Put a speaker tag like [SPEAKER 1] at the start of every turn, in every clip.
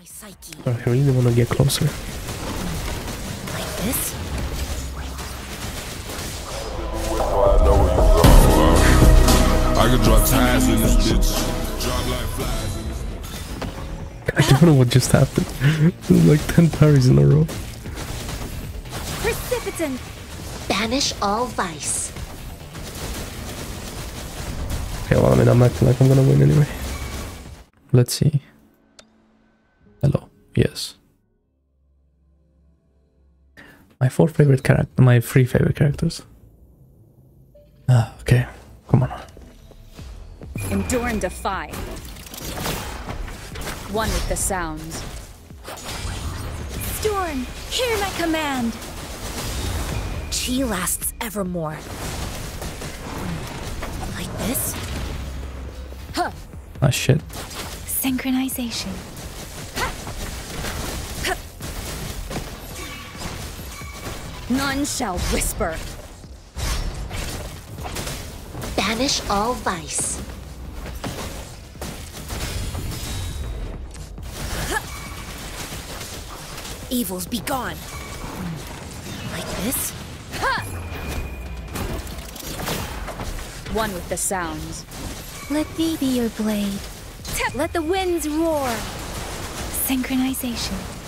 [SPEAKER 1] My psyche.
[SPEAKER 2] I really want to get closer.
[SPEAKER 1] Like this?
[SPEAKER 3] I could draw ties in this bitch. Drop like flies in this
[SPEAKER 2] I don't know what just happened. Like 10 parries in a row.
[SPEAKER 1] Precipitant! Banish all vice.
[SPEAKER 2] Okay, well, I mean, I'm acting like I'm gonna win anyway. Let's see. Hello. Yes. My four favorite character, my three favorite characters. Ah, okay. Come on.
[SPEAKER 4] Endure and defy. One with the sounds.
[SPEAKER 1] Storm, hear my command! Chi lasts evermore. Like this? Huh.
[SPEAKER 2] Ah, shit.
[SPEAKER 1] Synchronization.
[SPEAKER 4] None shall whisper.
[SPEAKER 1] Banish all vice. Evils be gone. Like this?
[SPEAKER 4] One with the sounds.
[SPEAKER 1] Let thee be your blade. Let the winds roar. Synchronization.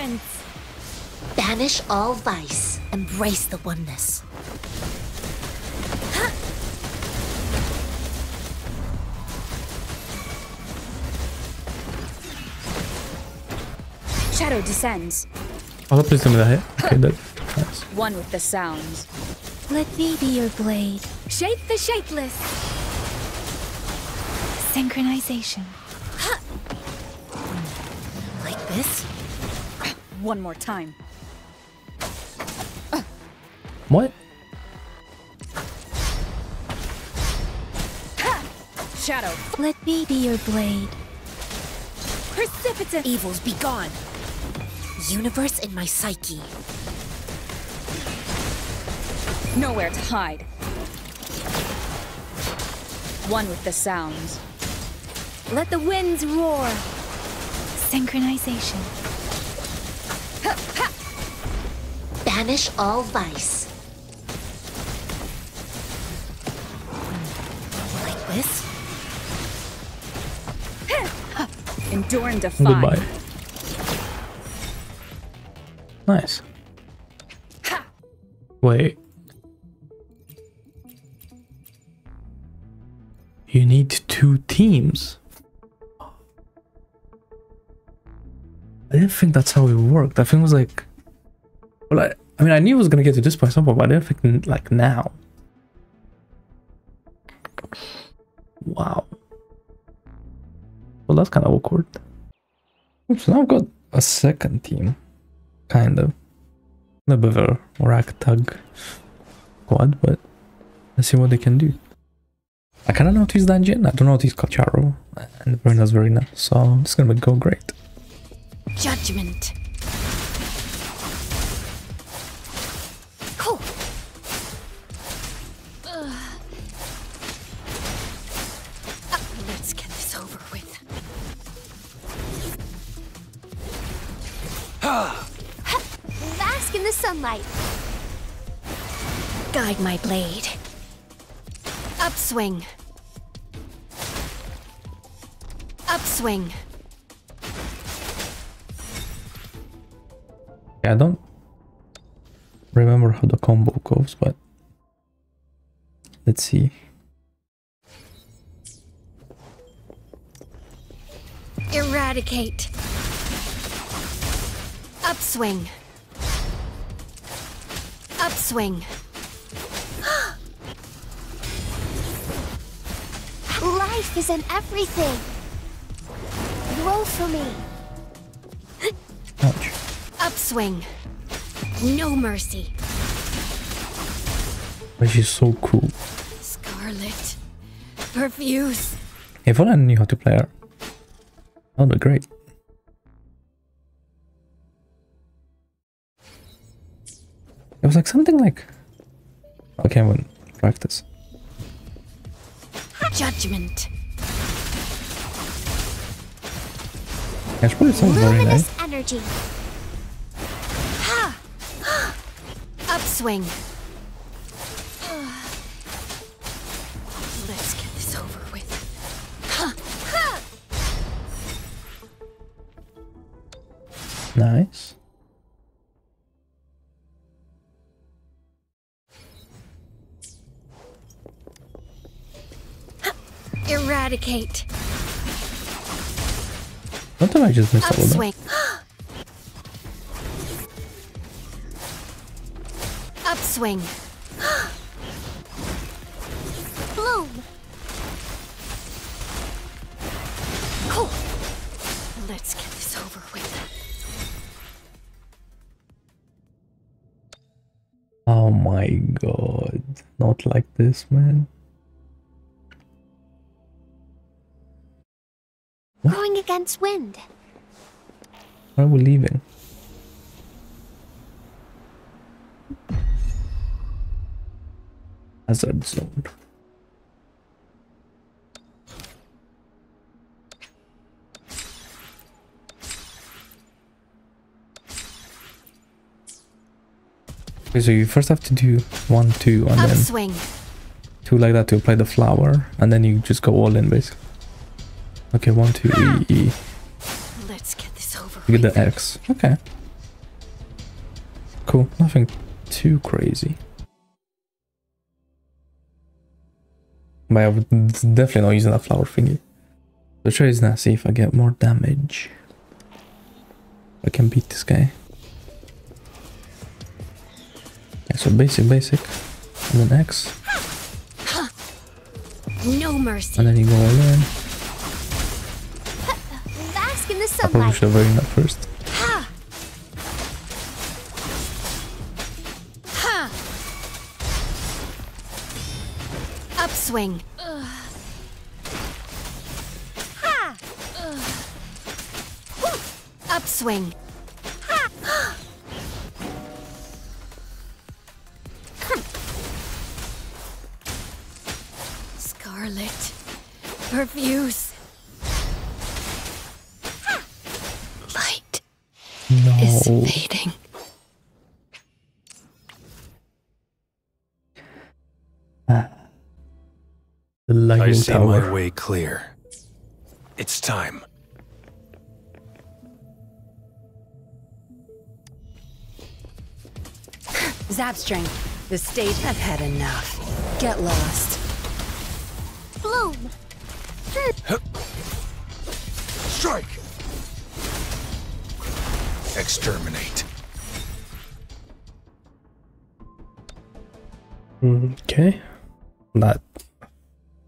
[SPEAKER 1] Deference! Banish all vice. Embrace the oneness.
[SPEAKER 4] Shadow descends.
[SPEAKER 2] Alla precis med det här. Okej, där. Nice.
[SPEAKER 4] One with the sounds.
[SPEAKER 1] Let me be your blade. Shape the shapeless. Synchronization. Like this?
[SPEAKER 4] One more time.
[SPEAKER 2] What?
[SPEAKER 4] Shadow.
[SPEAKER 1] Let me be your blade. Precipitant evils be gone. Universe in my psyche.
[SPEAKER 4] Nowhere to hide. One with the sounds.
[SPEAKER 1] Let the winds roar. Synchronization. Banish all vice. Like this?
[SPEAKER 4] Endure and defy.
[SPEAKER 2] Goodbye. Nice. Wait. You need two teams. I didn't think that's how it worked. I think it was like, well, I, I mean, I knew it was gonna get to this point at some point, but I didn't think like now. Wow. Well, that's kind of awkward. Oops, now I've got a second team, kind of. A bit of a ragtag squad, but let's see what they can do. I kind of know how to use Danjin, I don't know how to use Calcharo, and Verina's Verina, so it's gonna go great.
[SPEAKER 1] Judgment. Bask in the sunlight. Guide my blade. Upswing. Upswing.
[SPEAKER 2] Yeah, I don't remember how the combo goes, but let's see.
[SPEAKER 1] Eradicate. Upswing. Upswing. Life is in everything. Roll for me.
[SPEAKER 2] Ouch.
[SPEAKER 1] Upswing. No mercy.
[SPEAKER 2] But she's so cool.
[SPEAKER 1] Scarlet. Perfuse.
[SPEAKER 2] If only I knew how to play her. That would be great. It was like something like... Okay, I can't practice.
[SPEAKER 1] Judgment.
[SPEAKER 2] Actually, it sounds very nice.
[SPEAKER 1] energy. Upswing. Let's get this over with.
[SPEAKER 2] Nice.
[SPEAKER 1] Eradicate.
[SPEAKER 2] What did I just miss a little bit?
[SPEAKER 1] Upswing. Upswing. Bloom. Cool. Let's get this over with.
[SPEAKER 2] Oh my god. Not like this, man.
[SPEAKER 1] Wind.
[SPEAKER 2] Why are we leaving? Hazard zone. Okay, so you first have to do one, two, and then
[SPEAKER 1] Upswing.
[SPEAKER 2] two like that to apply the flower, and then you just go all in basically. Okay, one, two, E, E.
[SPEAKER 1] Let's get this over with.
[SPEAKER 2] get the X. Okay. Cool. Nothing too crazy. But I would definitely not using that flower thingy. So try is now see if I get more damage. I can beat this guy. Yeah, so basic, basic. And then X.
[SPEAKER 1] No mercy.
[SPEAKER 2] And then you go all in. I probably should have written that first.
[SPEAKER 1] Upswing. Upswing. Scarlet. Perfuse. Is
[SPEAKER 2] No.
[SPEAKER 1] fading.
[SPEAKER 2] The
[SPEAKER 5] I
[SPEAKER 2] lighting
[SPEAKER 5] see
[SPEAKER 2] tower.
[SPEAKER 5] my way clear. It's time.
[SPEAKER 6] Zapstring, the stage have had enough. Get lost.
[SPEAKER 1] Bloom.
[SPEAKER 5] Strike! Exterminate.
[SPEAKER 2] Okay. That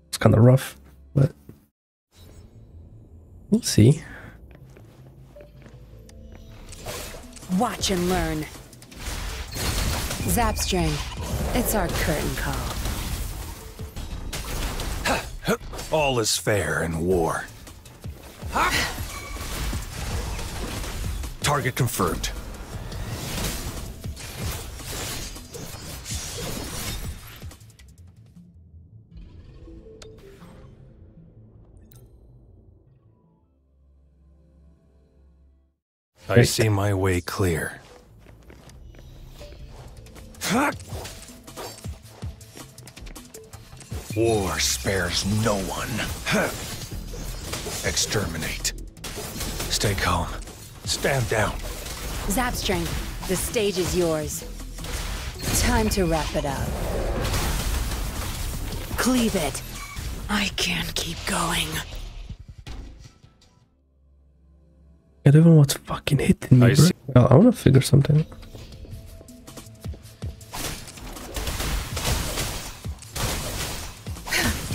[SPEAKER 2] it's kind of rough, but we'll see.
[SPEAKER 6] Watch and learn. Zapstring, it's our curtain call.
[SPEAKER 5] All is fair in war. Target confirmed. I see my way clear. War spares no one. Exterminate. Stay calm. Stand down.
[SPEAKER 6] Zapstring, the stage is yours. Time to wrap it up. Cleave it. I can't keep going.
[SPEAKER 2] I don't know what's fucking hitting me,
[SPEAKER 5] I
[SPEAKER 2] bro.
[SPEAKER 5] see.
[SPEAKER 2] Well, I want to figure something. out.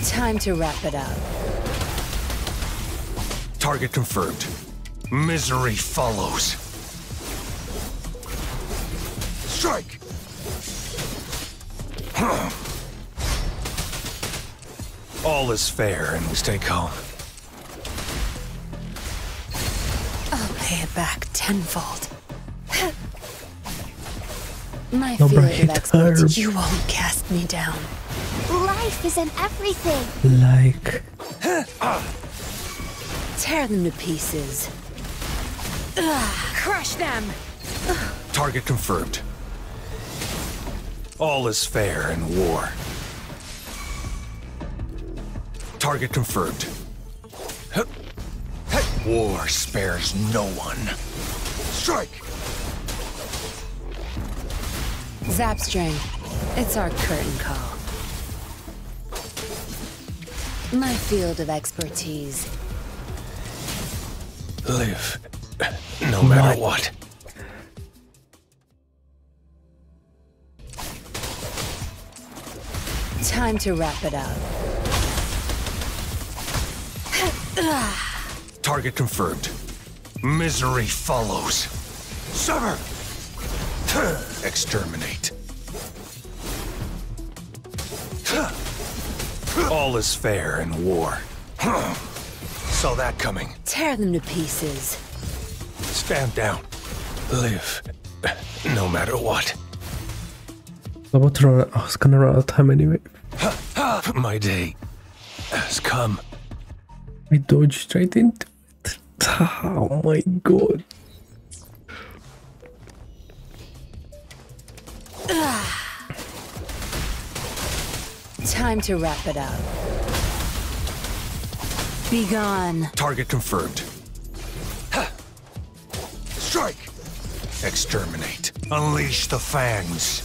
[SPEAKER 6] Time to wrap it up.
[SPEAKER 5] Target confirmed. Misery follows. Strike! All is fair and we stay calm.
[SPEAKER 6] I'll pay it back tenfold. My
[SPEAKER 2] No, bro,
[SPEAKER 6] field of experts, you won't cast me down.
[SPEAKER 1] Life is in everything.
[SPEAKER 2] Like,
[SPEAKER 6] Tear them to pieces.
[SPEAKER 4] Crush them!
[SPEAKER 5] Target confirmed. All is fair in war. Target confirmed. Huh. Huh. War spares no one. Strike!
[SPEAKER 6] Zapstring. It's our curtain call. My field of expertise.
[SPEAKER 5] Live. No matter what.
[SPEAKER 6] Time to wrap it up.
[SPEAKER 5] Target confirmed. Misery follows. Sever! Exterminate. All is fair in war. Saw that coming.
[SPEAKER 6] Tear them to pieces.
[SPEAKER 5] Stand down. Live. No matter what.
[SPEAKER 2] I'm about to run. I was gonna run out of time anyway.
[SPEAKER 5] My day has come.
[SPEAKER 2] I dodged straight into it. Oh my god.
[SPEAKER 6] Time to wrap it up. Be gone.
[SPEAKER 5] Target confirmed. Strike! Exterminate. Unleash the fangs.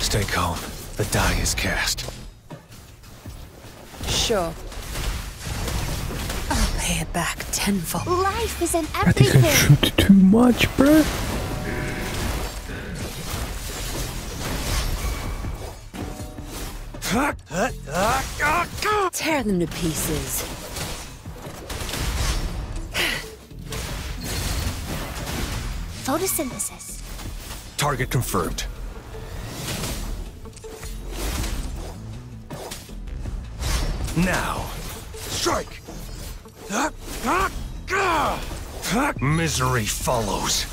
[SPEAKER 5] Stay calm. The die is cast.
[SPEAKER 6] Sure. I'll pay it back tenfold.
[SPEAKER 1] Life is in
[SPEAKER 2] I think I
[SPEAKER 1] everything.
[SPEAKER 2] shoot too much, bruh.
[SPEAKER 6] Tear them to pieces.
[SPEAKER 1] Photosynthesis.
[SPEAKER 5] Target confirmed. Now, strike! Misery follows.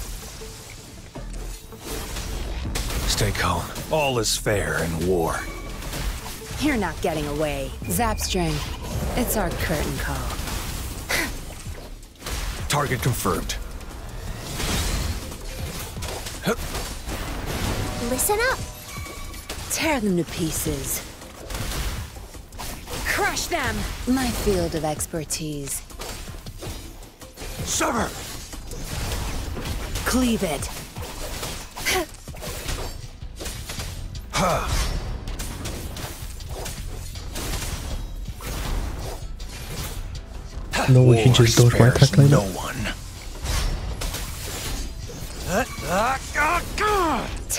[SPEAKER 5] Stay calm. All is fair in war.
[SPEAKER 6] You're not getting away. Zapstring. It's our curtain call.
[SPEAKER 5] Target confirmed.
[SPEAKER 1] Listen up.
[SPEAKER 6] Tear them to pieces.
[SPEAKER 4] Crush them!
[SPEAKER 6] My field of expertise.
[SPEAKER 5] Sever!
[SPEAKER 6] Cleave it.
[SPEAKER 2] No way, he
[SPEAKER 5] War
[SPEAKER 2] just dodged my
[SPEAKER 5] spares
[SPEAKER 2] attack
[SPEAKER 5] no one.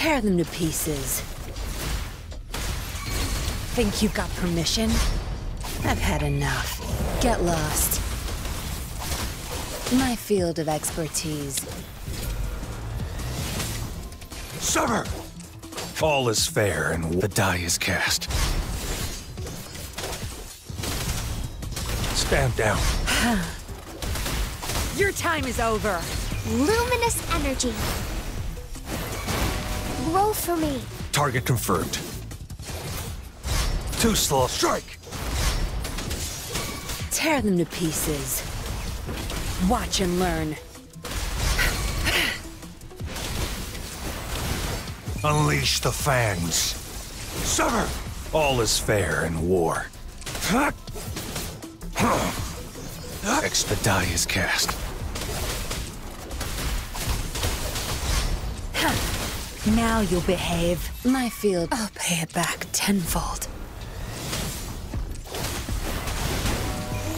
[SPEAKER 6] Tear them to pieces. Think you've got permission? I've had enough. Get lost. My field of expertise.
[SPEAKER 5] Sever! All is fair and the die is cast. Stand down.
[SPEAKER 6] Your time is over.
[SPEAKER 1] Luminous energy. Grow for me.
[SPEAKER 5] Target confirmed. Too slow. Strike!
[SPEAKER 6] Tear them to pieces. Watch and learn.
[SPEAKER 5] Unleash the fangs. Sever! All is fair in war. Expedite the is cast.
[SPEAKER 6] Now you'll behave. My field. I'll pay it back tenfold.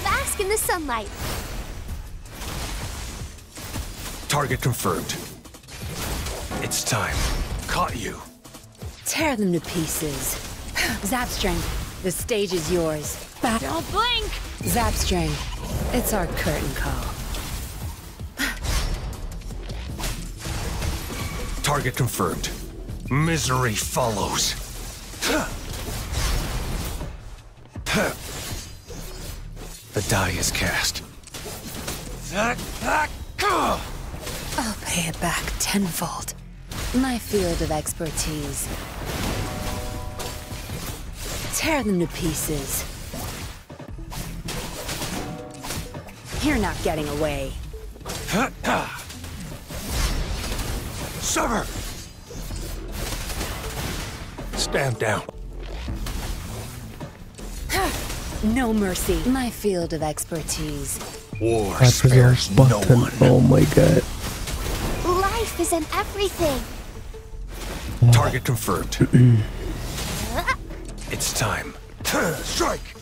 [SPEAKER 1] Bask in the sunlight.
[SPEAKER 5] Target confirmed. It's time. Caught you.
[SPEAKER 6] Tear them to pieces. Zapstring, the stage is yours. Back.
[SPEAKER 4] Don't blink!
[SPEAKER 6] Zapstring, it's our curtain call.
[SPEAKER 5] Target confirmed. Misery follows. The die is cast.
[SPEAKER 6] I'll pay it back tenfold. My field of expertise. Tear them to pieces. You're not getting away.
[SPEAKER 5] Sever! Stand down.
[SPEAKER 6] No mercy. My field of expertise.
[SPEAKER 5] War
[SPEAKER 2] That
[SPEAKER 5] spares no one.
[SPEAKER 2] Oh my god.
[SPEAKER 1] Life is in everything.
[SPEAKER 5] Target confirmed. Uh-uh. it's time. Strike!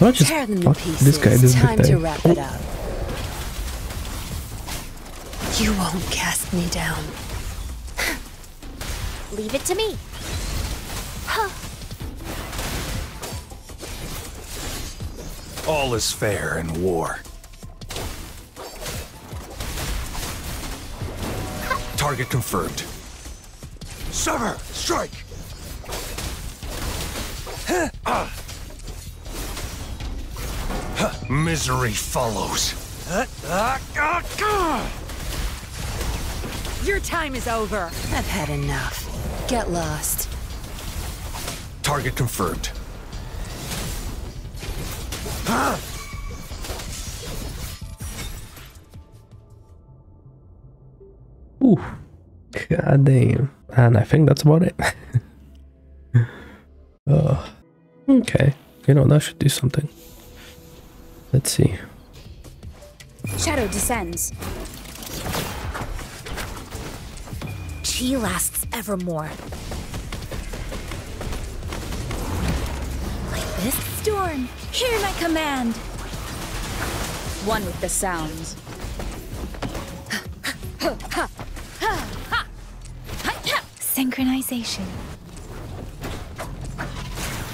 [SPEAKER 2] Not just
[SPEAKER 6] Tear them to
[SPEAKER 2] fuck
[SPEAKER 6] pieces.
[SPEAKER 2] this guy, this
[SPEAKER 6] Time to
[SPEAKER 2] guy.
[SPEAKER 6] wrap
[SPEAKER 2] Oh,
[SPEAKER 6] it up. You won't cast me down.
[SPEAKER 1] Leave it to me. Huh.
[SPEAKER 5] All is fair in war. Target confirmed. Sever! Strike! Huh, ah. Huh, Misery follows. Huh.
[SPEAKER 6] Your time is over. I've had enough. Get lost.
[SPEAKER 5] Target confirmed. Ah!
[SPEAKER 2] Ooh. God damn. And I think that's about it. oh. Okay. You know, that should do something. Let's see.
[SPEAKER 4] Shadow descends.
[SPEAKER 1] Chi lasts evermore. Like this?
[SPEAKER 4] Storm, hear my command. One with the sounds.
[SPEAKER 1] Synchronization.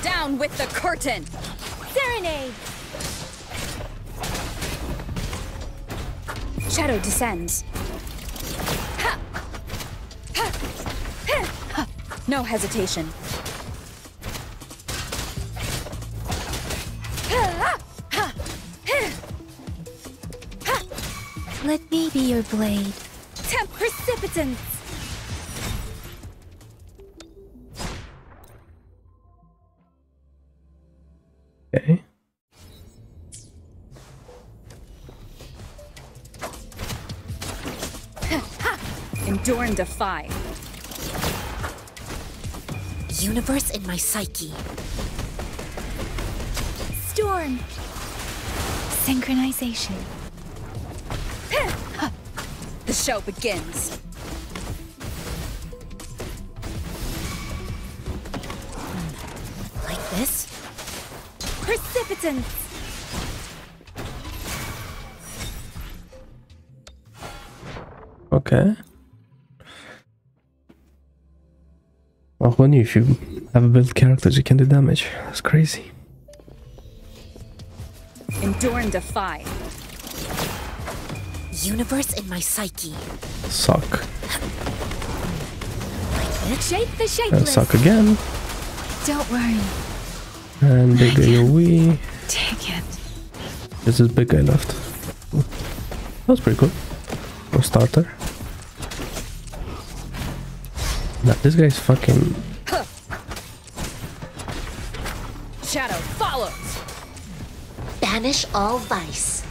[SPEAKER 4] Down with the curtain.
[SPEAKER 1] Serenade.
[SPEAKER 4] Shadow descends. No hesitation.
[SPEAKER 1] Let me be your blade.
[SPEAKER 4] Temp precipitance.
[SPEAKER 2] Okay.
[SPEAKER 4] Endure and defy.
[SPEAKER 1] Universe in my psyche.
[SPEAKER 4] Storm.
[SPEAKER 1] Synchronization.
[SPEAKER 4] The show begins.
[SPEAKER 1] Like this?
[SPEAKER 4] Precipitance.
[SPEAKER 2] Okay. Who if you have built characters you can do damage? That's crazy.
[SPEAKER 4] Endure and defy.
[SPEAKER 1] Universe in my psyche.
[SPEAKER 2] Suck.
[SPEAKER 4] Shape the
[SPEAKER 2] And
[SPEAKER 4] shapeless.
[SPEAKER 2] suck again.
[SPEAKER 1] Don't worry.
[SPEAKER 2] And big AoE.
[SPEAKER 1] Take it.
[SPEAKER 2] This is big guy left. That was pretty cool. For starter. Nah, this guy's fucking
[SPEAKER 1] Banish all vice.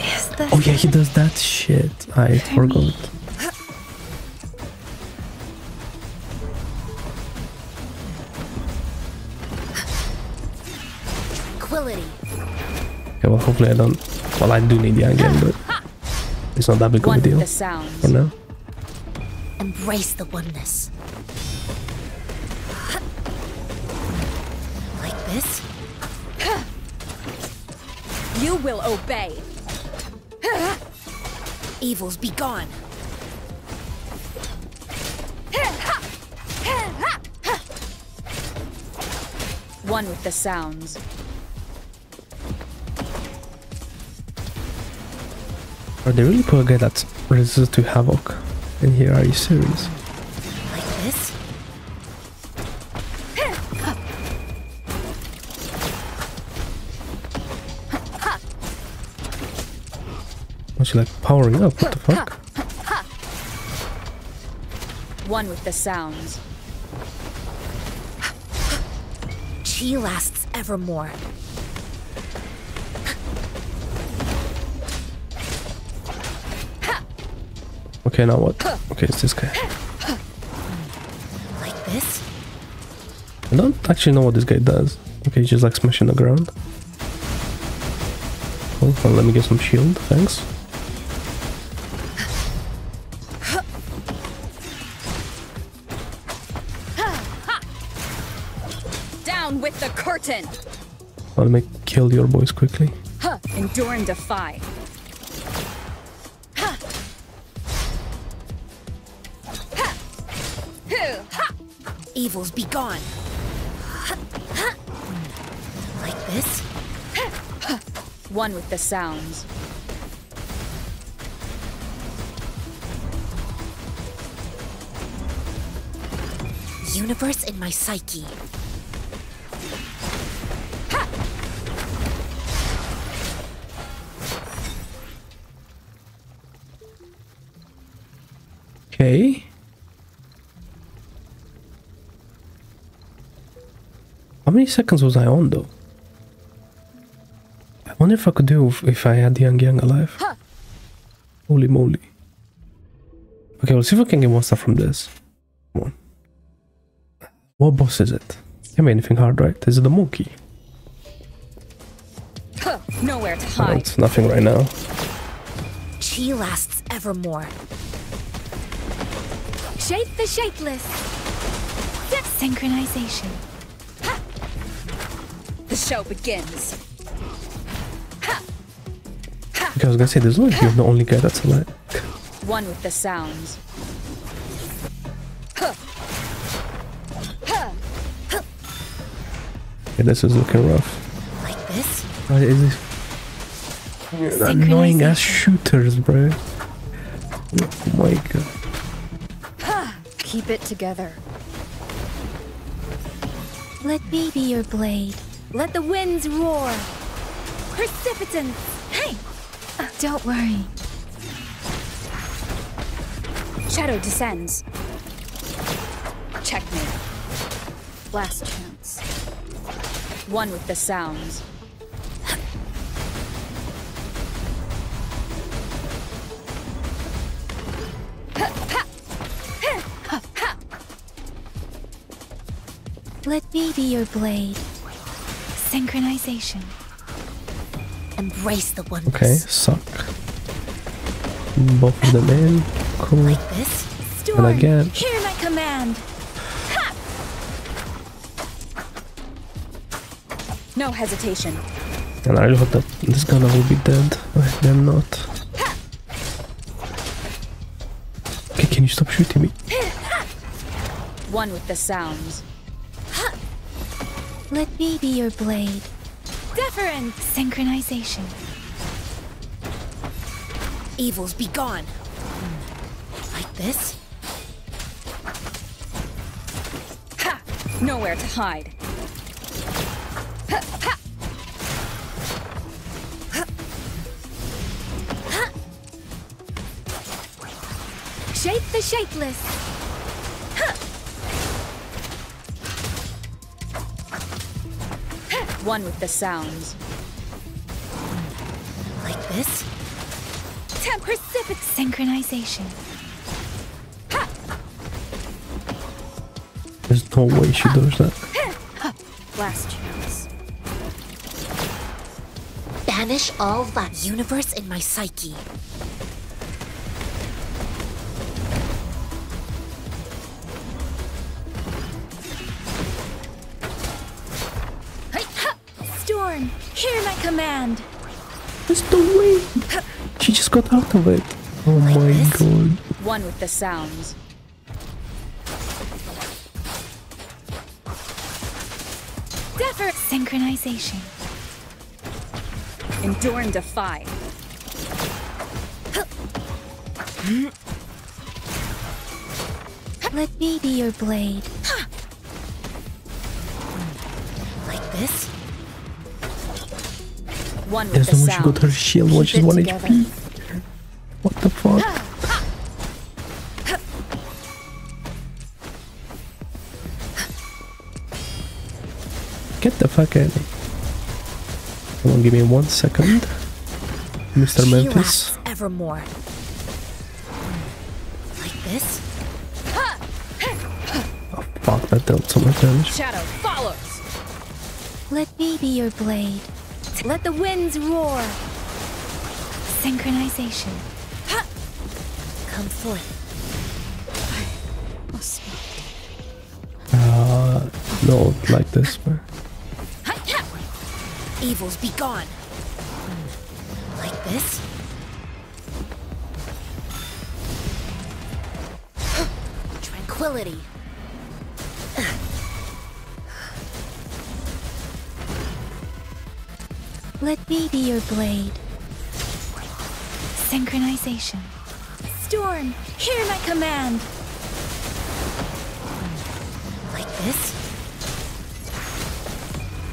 [SPEAKER 1] Is the
[SPEAKER 2] Oh yeah, he does that shit. I forgot.
[SPEAKER 1] tranquility.
[SPEAKER 2] Okay, well hopefully I don't well I do need the again, but it's not that big of a deal
[SPEAKER 4] with the sounds.
[SPEAKER 2] for now.
[SPEAKER 1] Embrace the oneness. Like this?
[SPEAKER 4] You will obey.
[SPEAKER 1] Evils be gone.
[SPEAKER 4] One with the sounds.
[SPEAKER 2] Are they really a guy that's resistant to havoc And here? Are you serious? She like powering up? What the fuck?
[SPEAKER 4] One with the sounds.
[SPEAKER 1] Chi lasts evermore.
[SPEAKER 2] Okay, now what? Okay, it's this guy.
[SPEAKER 1] Like this?
[SPEAKER 2] I don't actually know what this guy does. Okay, he's just like smashing the ground. Well, let me get some shield. Thanks. Let me kill your boys quickly.
[SPEAKER 4] Huh. Endure and defy. Huh. Ha.
[SPEAKER 1] Evils be gone. Like this?
[SPEAKER 4] One with the sounds.
[SPEAKER 1] Universe in my psyche.
[SPEAKER 2] How many seconds was I on though? I wonder if I could do if, if I had Yangyang alive. Holy moly. Okay, we'll see if we can get more stuff from this. Come on. What boss is it? Can't be anything hard, right? Is it the monkey?
[SPEAKER 4] Huh. Nowhere to
[SPEAKER 2] No,
[SPEAKER 4] hide.
[SPEAKER 2] it's nothing right now.
[SPEAKER 1] Chi lasts evermore.
[SPEAKER 4] Shape the shapeless.
[SPEAKER 1] Synchronization.
[SPEAKER 4] Show begins.
[SPEAKER 2] Okay, I was gonna say, there's way you're the only guy that's alive.
[SPEAKER 4] One with the sounds.
[SPEAKER 2] Okay, this is looking rough.
[SPEAKER 1] Like this?
[SPEAKER 2] What is this? Annoying ass shooters, bro. Oh my god.
[SPEAKER 4] Keep it together.
[SPEAKER 1] Let me be your blade.
[SPEAKER 4] Let the winds roar. Precipitance. Hey!
[SPEAKER 1] Don't worry.
[SPEAKER 4] Shadow descends. Checkmate. Last chance. One with the sounds.
[SPEAKER 1] Let me be your blade. Synchronization. Embrace the oneness.
[SPEAKER 2] Okay, suck. Both of them in. Cool.
[SPEAKER 1] Like this?
[SPEAKER 2] And again.
[SPEAKER 4] Hear my command. Ha! No hesitation.
[SPEAKER 2] And I really hope that this gunner will be dead. They're not. Okay, can you stop shooting me?
[SPEAKER 4] One with the sounds.
[SPEAKER 1] Let me be your blade.
[SPEAKER 4] Deference.
[SPEAKER 1] Synchronization. Evils be gone. Like this?
[SPEAKER 4] Ha! Nowhere to hide. Shape the shapeless. One with the sounds.
[SPEAKER 1] Like this?
[SPEAKER 4] Temp precipit.
[SPEAKER 1] Synchronization.
[SPEAKER 2] There's no way she does that.
[SPEAKER 4] Last chance.
[SPEAKER 1] Banish all that universe in my psyche.
[SPEAKER 4] Command.
[SPEAKER 2] There's no way. She just got out of it. Oh my
[SPEAKER 1] this?
[SPEAKER 2] god.
[SPEAKER 4] One with the sounds.
[SPEAKER 1] Defer synchronization.
[SPEAKER 4] Endure and defy.
[SPEAKER 1] Let me be your blade.
[SPEAKER 4] One with
[SPEAKER 2] There's
[SPEAKER 4] the
[SPEAKER 2] no way she got her shield
[SPEAKER 4] Keep
[SPEAKER 2] she's 1
[SPEAKER 4] together.
[SPEAKER 2] HP. What the fuck? Get the fuck out of here. Come on, give me one second. Mr.
[SPEAKER 1] She
[SPEAKER 2] Memphis.
[SPEAKER 1] evermore. this?
[SPEAKER 2] Oh, fuck, that dealt so much damage.
[SPEAKER 4] Shadow follows.
[SPEAKER 1] Let me be your blade.
[SPEAKER 4] Let the winds roar.
[SPEAKER 1] Synchronization. Come forth.
[SPEAKER 2] Uh, no, like this, but
[SPEAKER 1] Evils be gone. Like this? Tranquility. Let me be your blade. Synchronization.
[SPEAKER 4] Storm, hear my command.
[SPEAKER 1] Like this?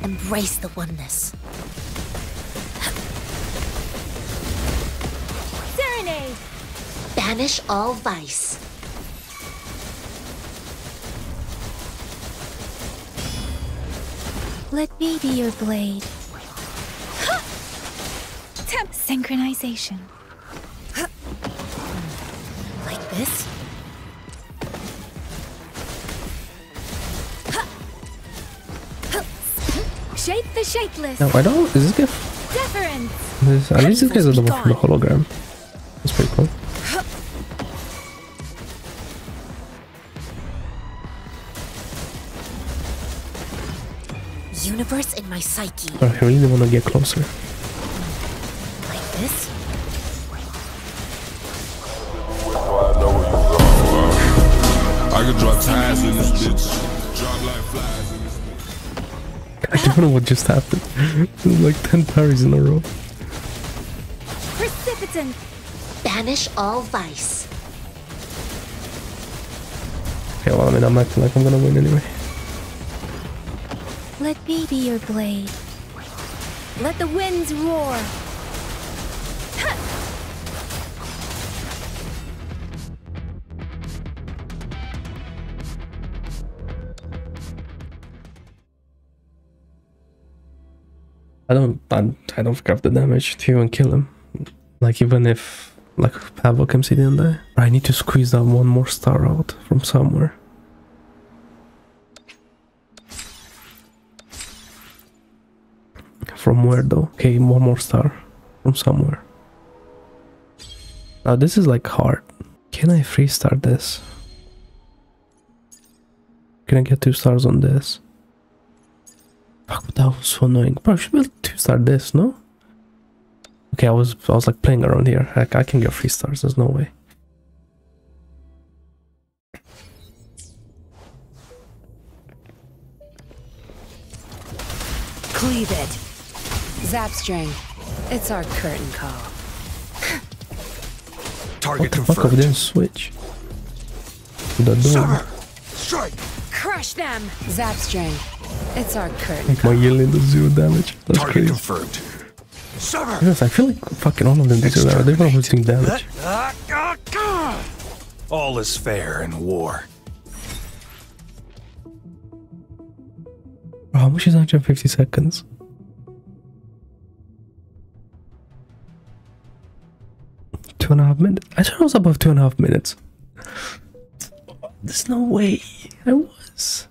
[SPEAKER 1] Embrace the oneness.
[SPEAKER 4] Serenade.
[SPEAKER 1] Banish all vice. Let me be your blade.
[SPEAKER 4] Temp.
[SPEAKER 1] Synchronization. Like this?
[SPEAKER 4] Shape the shapeless.
[SPEAKER 2] no, I don't. Is this gift?
[SPEAKER 4] Deference.
[SPEAKER 2] This, at least this guy's a double from the hologram. That's pretty cool.
[SPEAKER 1] Universe in my psyche.
[SPEAKER 2] Oh, I really want to get closer. Don't know what just happened. Like 10 parries in a row.
[SPEAKER 4] Precipitant.
[SPEAKER 1] Banish all vice.
[SPEAKER 2] Okay, well, I mean, I'm acting like I'm gonna win anyway.
[SPEAKER 1] Let me be your blade.
[SPEAKER 4] Let the winds roar.
[SPEAKER 2] I don't, I, I don't grab the damage to even kill him. Like, even if, like, Pavo comes in and die. I need to squeeze that one more star out from somewhere. From where though? Okay, one more star. From somewhere. Now this is like hard. Can I free start this? Can I get two stars on this? Fuck, that was so annoying. Bro, I should be able to start this, no? Okay, I was I was like playing around here. Heck, I can get three stars. There's no way.
[SPEAKER 6] Cleave it. Zapstring. It's our curtain call.
[SPEAKER 2] Target What
[SPEAKER 5] Target
[SPEAKER 2] the fuck? We
[SPEAKER 5] confirmed.
[SPEAKER 2] didn't switch. The door.
[SPEAKER 5] Summer! Strike!
[SPEAKER 4] Crush them.
[SPEAKER 6] Zapstring. It's our curtain
[SPEAKER 2] Like my yelling does zero damage. That's
[SPEAKER 5] Target
[SPEAKER 2] crazy.
[SPEAKER 5] confirmed. Summer!
[SPEAKER 2] Yes, I feel like fucking all of them do zero damage. They're both doing damage.
[SPEAKER 5] All is fair in war.
[SPEAKER 2] Bro, how much is 150 seconds? Two and a half minutes? I thought it was above two and a half minutes. There's no way I was.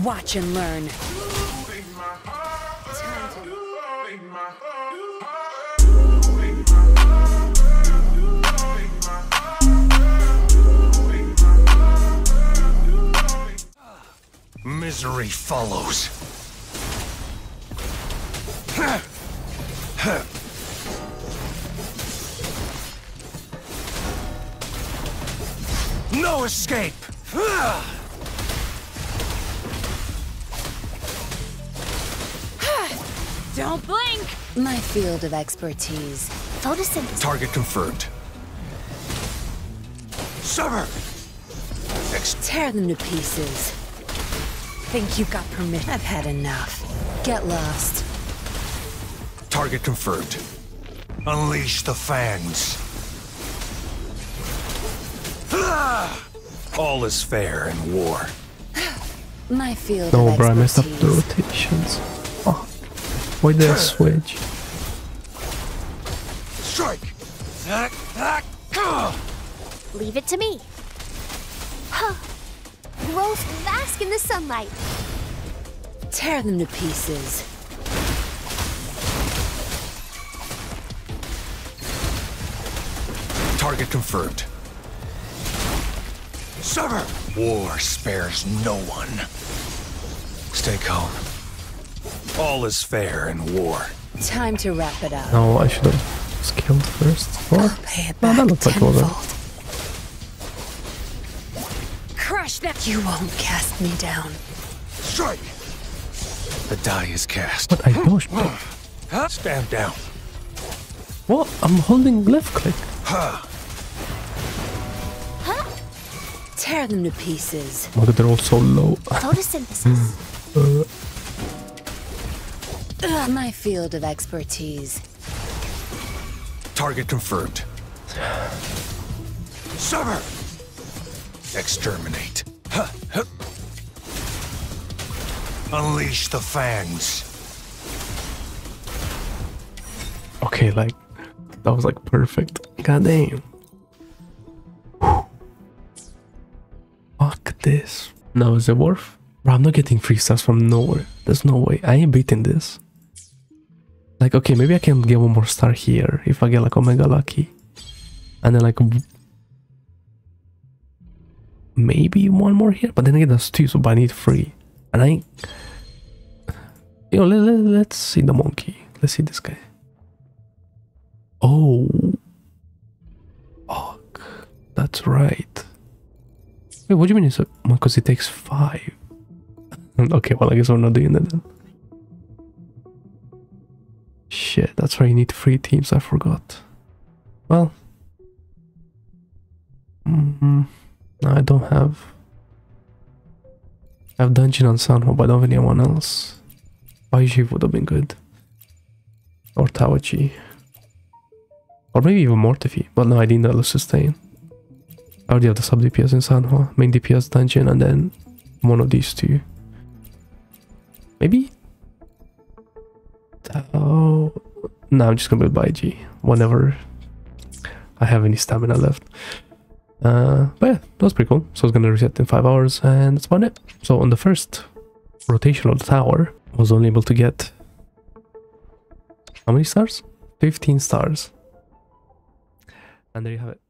[SPEAKER 6] Watch and learn.
[SPEAKER 5] Misery follows. No escape!
[SPEAKER 4] Don't blink.
[SPEAKER 6] My field of expertise.
[SPEAKER 1] Photosynthesis.
[SPEAKER 5] Target confirmed. Summer!
[SPEAKER 6] Tear them to pieces. Think you've got permission? I've had enough. Get lost.
[SPEAKER 5] Target confirmed. Unleash the fangs. Ah! All is fair in war.
[SPEAKER 6] My field
[SPEAKER 2] No,
[SPEAKER 6] of
[SPEAKER 2] bro, I messed up the rotations. Fuck. Why did I switch?
[SPEAKER 5] Strike!
[SPEAKER 1] Leave it to me. Huh. Roast bask in the sunlight.
[SPEAKER 6] Tear them to pieces.
[SPEAKER 5] Target confirmed. Sever! War spares no one. Stay calm. All is fair in war.
[SPEAKER 6] Time to wrap it up.
[SPEAKER 2] No, I should have killed first. Or
[SPEAKER 6] Pay it
[SPEAKER 2] No,
[SPEAKER 6] back
[SPEAKER 2] that looks like it was a-
[SPEAKER 6] tenfold. Crush that! You won't cast me down.
[SPEAKER 5] Strike! The die is cast.
[SPEAKER 2] But I dodged.
[SPEAKER 5] Huh? Stand down.
[SPEAKER 2] What? I'm holding left click. Huh.
[SPEAKER 6] Tear them to pieces.
[SPEAKER 2] Look at they're all so low.
[SPEAKER 1] Photosynthesis. Hmm.
[SPEAKER 6] Uh, Ugh, my field of expertise.
[SPEAKER 5] Target confirmed. Sever! Exterminate. Huh, huh. Unleash the fangs.
[SPEAKER 2] Okay, like that was like perfect. God damn. Whew. Fuck this. Now is it worth? Bro, I'm not getting free stars from nowhere. There's no way. I ain't beating this. Like, okay, maybe I can get one more star here if I get like Omega Lucky. And then like maybe one more here, but then again that's two, so I need three. And I you know, let, let, let's see the monkey. Let's see this guy. Oh. Fuck. That's right. Wait, what do you mean because it takes five? okay, well I guess we're not doing that then. Shit, that's why you need three teams, I forgot. Well. Mm, no, I don't have. I have Danjin on Sanhua, but I don't have anyone else. Baizhi would have been good. Or Taoqi. Or maybe even Mortefi. But no, I need the sustain. I already have the sub DPS in Sanhua, main DPS Danjin, and then one of these two. Maybe? Oh. No, I'm just gonna build Baizhi whenever I have any stamina left. Uh, but yeah, that was pretty cool. So it's gonna reset in 5 hours, and that's about it. So on the first rotation of the tower, I was only able to get. How many stars? 15 stars. And there you have it.